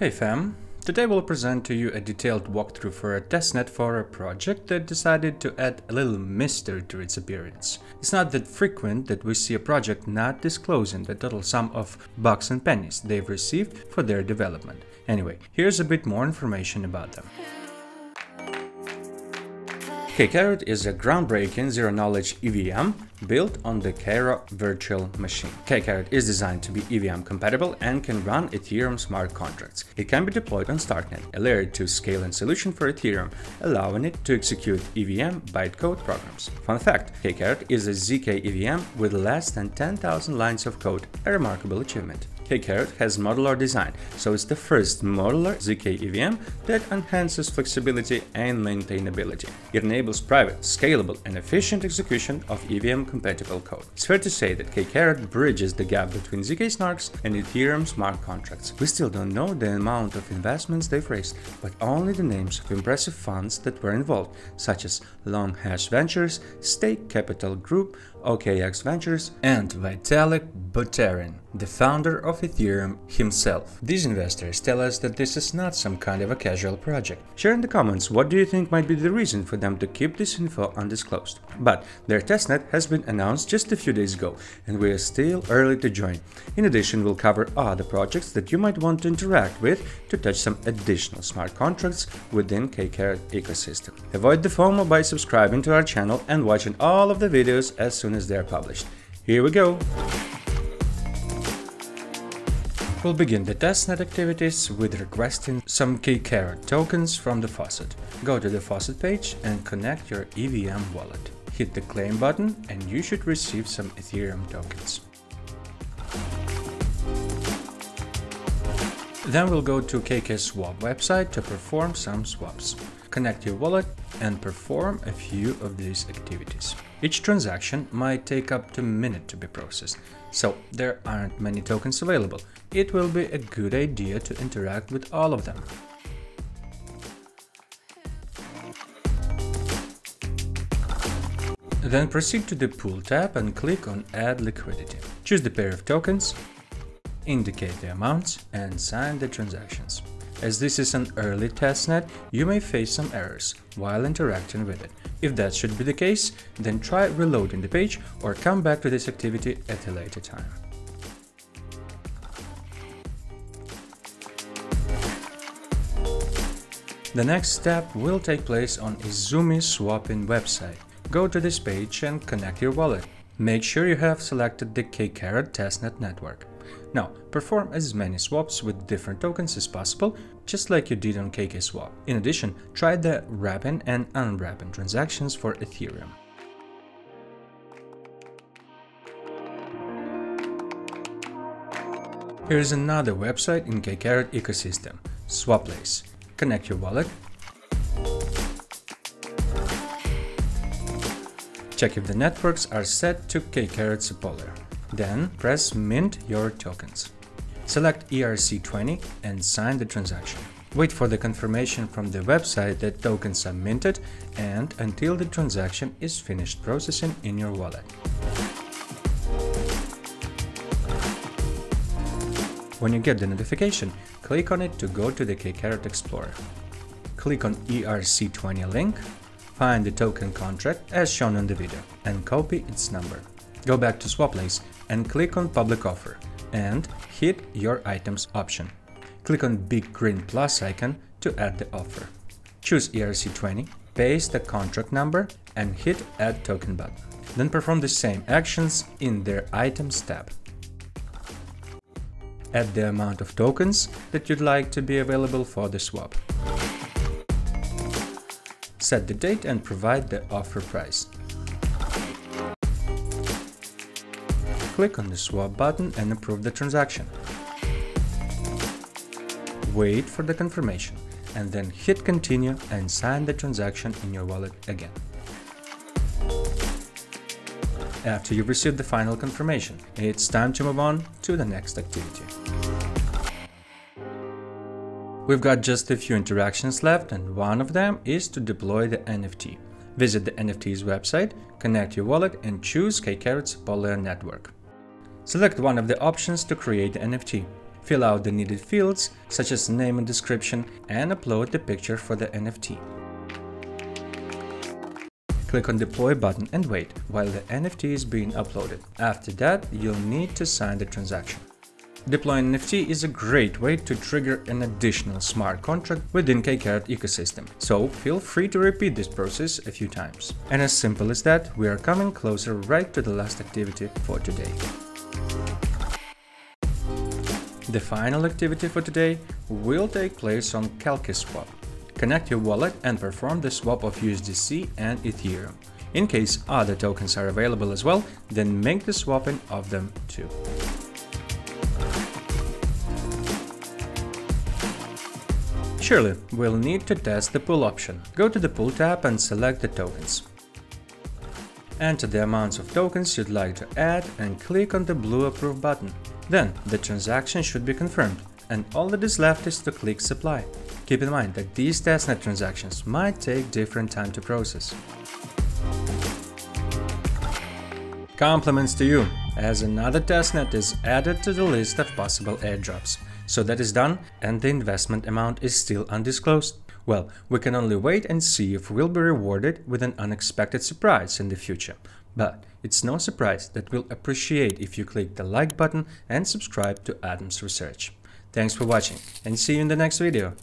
Hey fam, today we'll present to you a detailed walkthrough for a testnet for a project that decided to add a little mystery to its appearance. It's not that frequent that we see a project not disclosing the total sum of bucks and pennies they've received for their development. Anyway, here's a bit more information about them. Kakarot is a groundbreaking zero-knowledge EVM built on the Cairo virtual machine. Kakarot is designed to be EVM compatible and can run Ethereum smart contracts. It can be deployed on StarkNet, a layer 2 scaling solution for Ethereum, allowing it to execute EVM bytecode programs. Fun fact, Kakarot is a ZK EVM with less than 10,000 lines of code, a remarkable achievement. Kakarot has modular design, so it's the first modular ZK EVM that enhances flexibility and maintainability. It enables private, scalable, and efficient execution of EVM-compatible code. It's fair to say that Kakarot bridges the gap between ZK snarks and Ethereum smart contracts. We still don't know the amount of investments they've raised, but only the names of impressive funds that were involved, such as Long Hash Ventures, Stake Capital Group, OKX Ventures, and Vitalik Buterin, the founder of Ethereum himself. These investors tell us that this is not some kind of a casual project. Share in the comments what do you think might be the reason for them to keep this info undisclosed. But their testnet has been announced just a few days ago, and we are still early to join. In addition, we'll cover other projects that you might want to interact with to touch some additional smart contracts within Kakarot ecosystem. Avoid the FOMO by subscribing to our channel and watching all of the videos as soon as they're published. Here we go! We'll begin the testnet activities with requesting some Kakarot tokens from the faucet. Go to the faucet page and connect your EVM wallet. Hit the claim button and you should receive some Ethereum tokens. Then we'll go to Kakaswap website to perform some swaps. Connect your wallet and perform a few of these activities. Each transaction might take up to a minute to be processed, so there aren't many tokens available. It will be a good idea to interact with all of them. Then proceed to the Pool tab and click on Add Liquidity. Choose the pair of tokens, indicate the amounts and sign the transactions. As this is an early testnet, you may face some errors while interacting with it. If that should be the case, then try reloading the page or come back to this activity at a later time. The next step will take place on Izumi swapping website. Go to this page and connect your wallet. Make sure you have selected the Kakarot testnet network. Now, perform as many swaps with different tokens as possible, just like you did on Kakaswap. In addition, try the wrapping and unwrapping transactions for Ethereum. Here is another website in Kakarot ecosystem, Swaplace. Connect your wallet. Check if the networks are set to Kakarot Sepolia. Then press Mint your tokens. Select ERC20 and sign the transaction. Wait for the confirmation from the website that tokens are minted and until the transaction is finished processing in your wallet. When you get the notification, click on it to go to the Kakarot Explorer. Click on ERC20 link, find the token contract as shown in the video, and copy its number. Go back to Swaplace and click on Public Offer and hit Your Items option. Click on big green plus icon to add the offer. Choose ERC20, paste the contract number and hit Add Token button. Then perform the same actions in their Items tab. Add the amount of tokens that you'd like to be available for the swap. Set the date and provide the offer price. Click on the swap button and approve the transaction. Wait for the confirmation and then hit continue and sign the transaction in your wallet again. After you've received the final confirmation, it's time to move on to the next activity. We've got just a few interactions left and one of them is to deploy the NFT. Visit the NFT's website, connect your wallet and choose Kakarot Sepolia network. Select one of the options to create the NFT. Fill out the needed fields, such as name and description, and upload the picture for the NFT. Click on deploy button and wait while the NFT is being uploaded. After that, you'll need to sign the transaction. Deploying NFT is a great way to trigger an additional smart contract within Kakarot ecosystem, so feel free to repeat this process a few times. And as simple as that, we are coming closer right to the last activity for today. The final activity for today will take place on Swap. Connect your wallet and perform the swap of USDC and Ethereum. In case other tokens are available as well, then make the swapping of them too. Surely, we'll need to test the pool option. Go to the pool tab and select the tokens. Enter the amounts of tokens you'd like to add and click on the blue approve button. Then the transaction should be confirmed and all that is left is to click supply. Keep in mind that these testnet transactions might take different time to process. Compliments to you, as another testnet is added to the list of possible airdrops. So that is done and the investment amount is still undisclosed. Well, we can only wait and see if we'll be rewarded with an unexpected surprise in the future. But it's no surprise that we'll appreciate if you click the like button and subscribe to Atoms Research. Thanks for watching and see you in the next video.